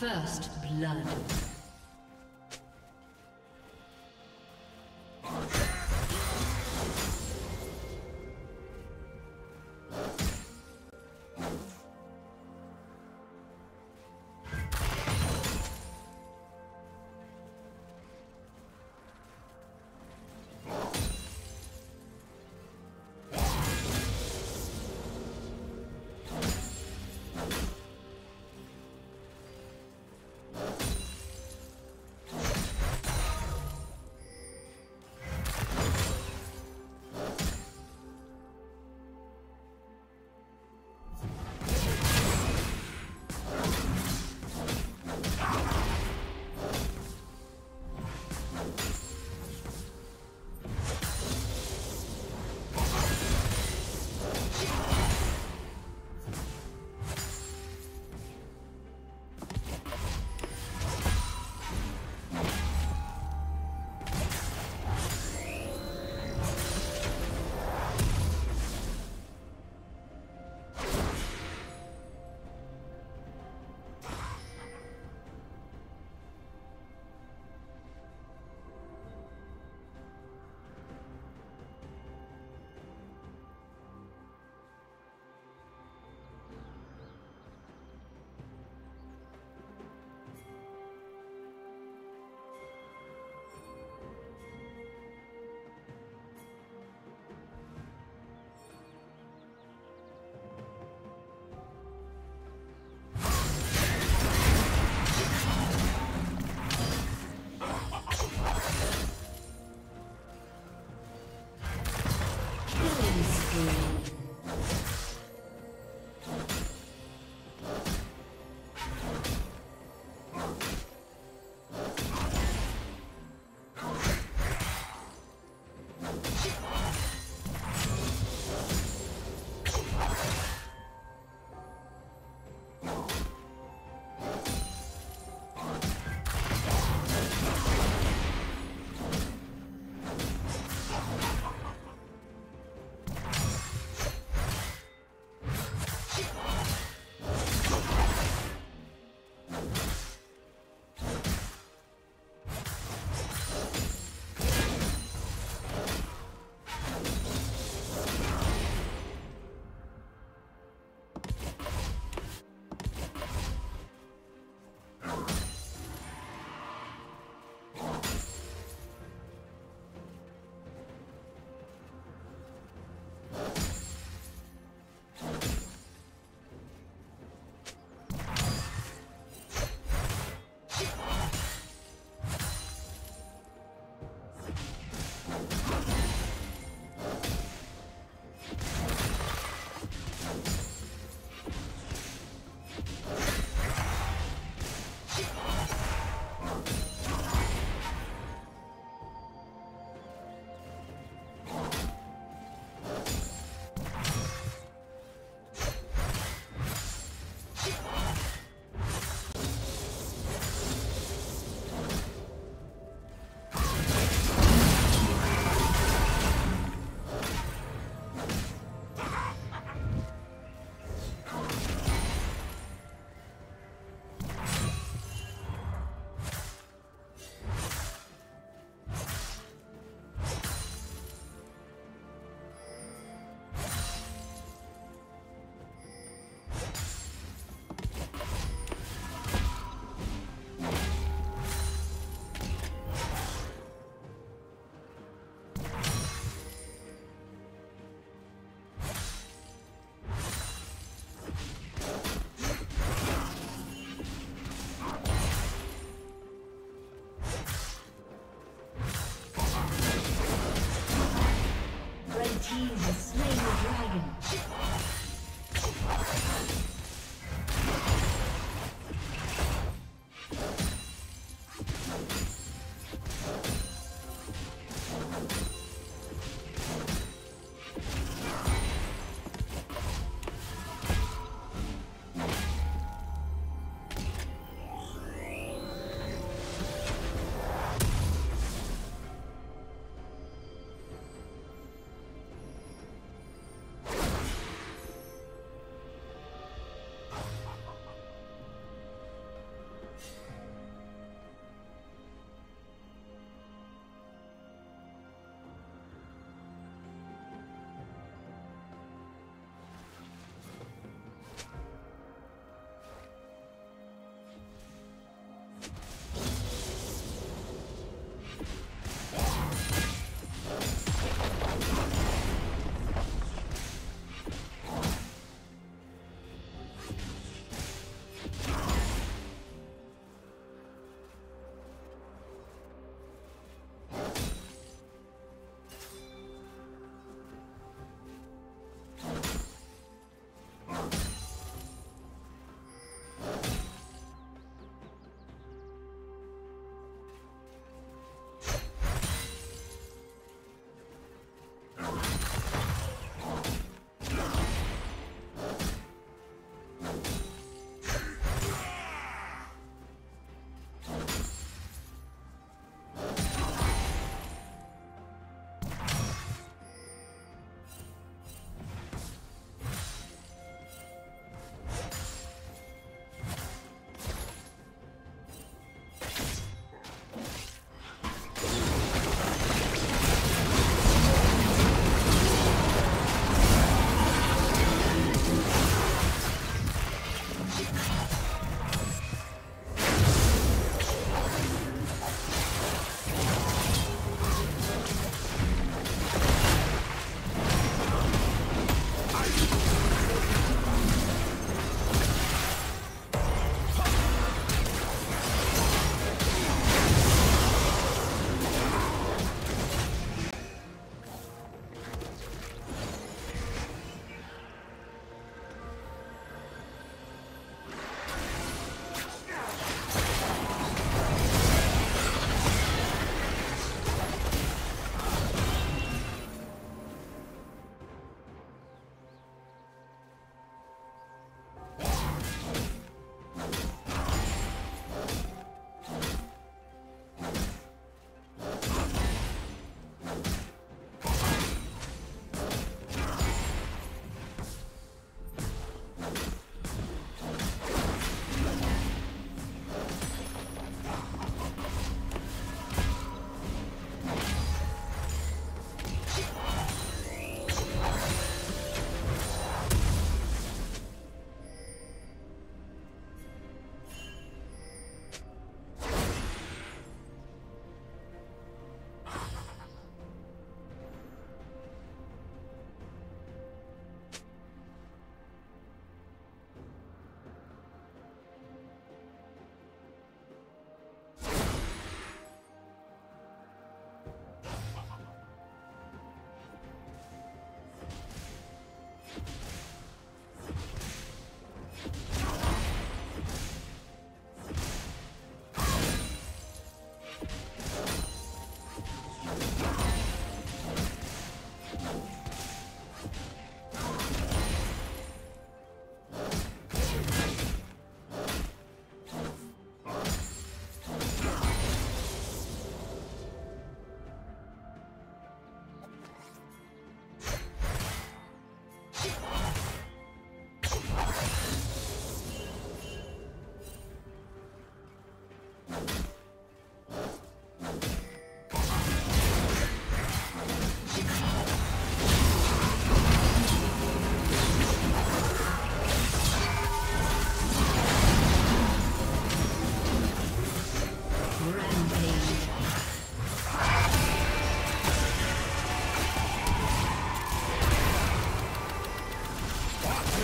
First blood.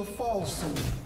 Will fall soon.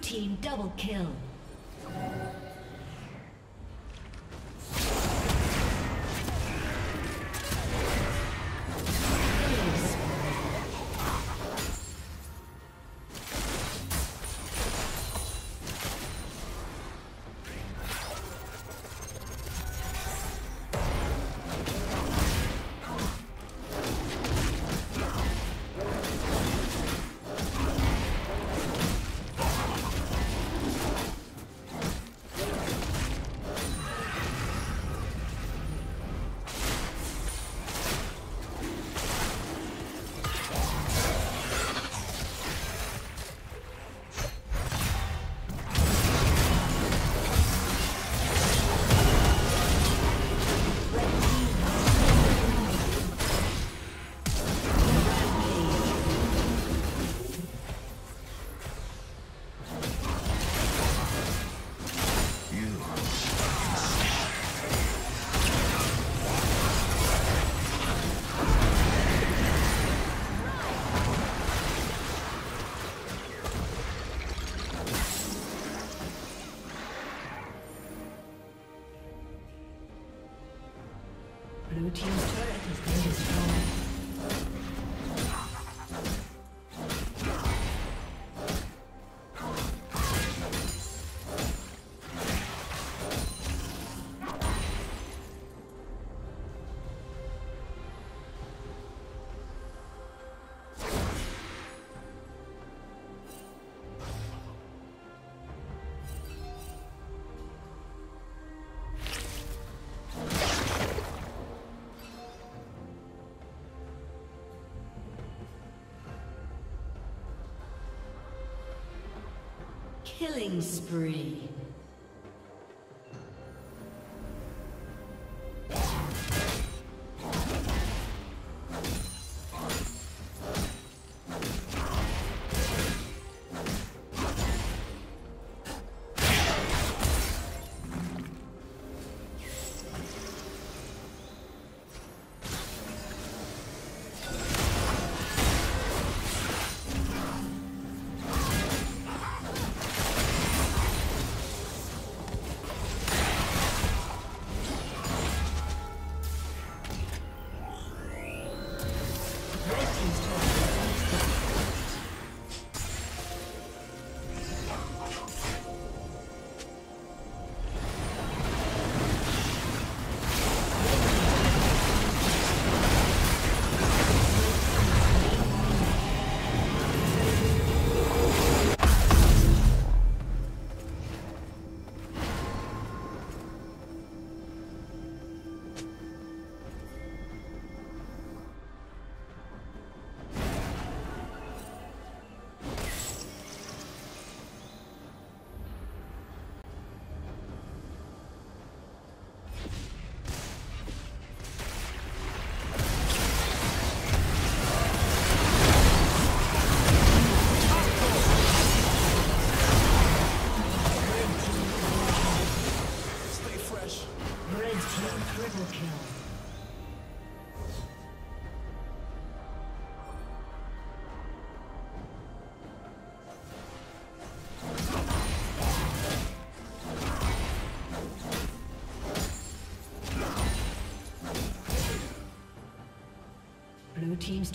Team double kill. Killing spree.